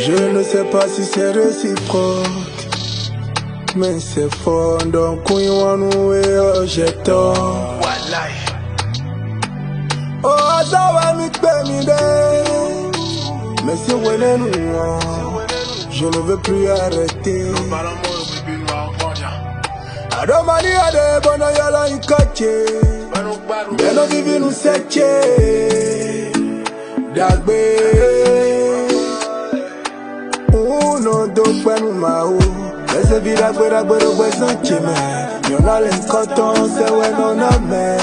Je ne sais pas si c'est réciproque. Mais c'est fort, donc on y va nous oh, j'ai tort. Oh, ça va permettre. Mais c'est ouais, nous, je ne veux plus arrêter. Adomani ade bono yala ikache Beno vivi nu seche Dagbe No do pẹ̀lú màá o ẹsẹ̀ bí dágbéragbé ló gbé sàn jìmẹ̀ yọ̀nà lè kọ́ tán ṣẹ́wẹ́ náà náà mẹ́ẹ̀.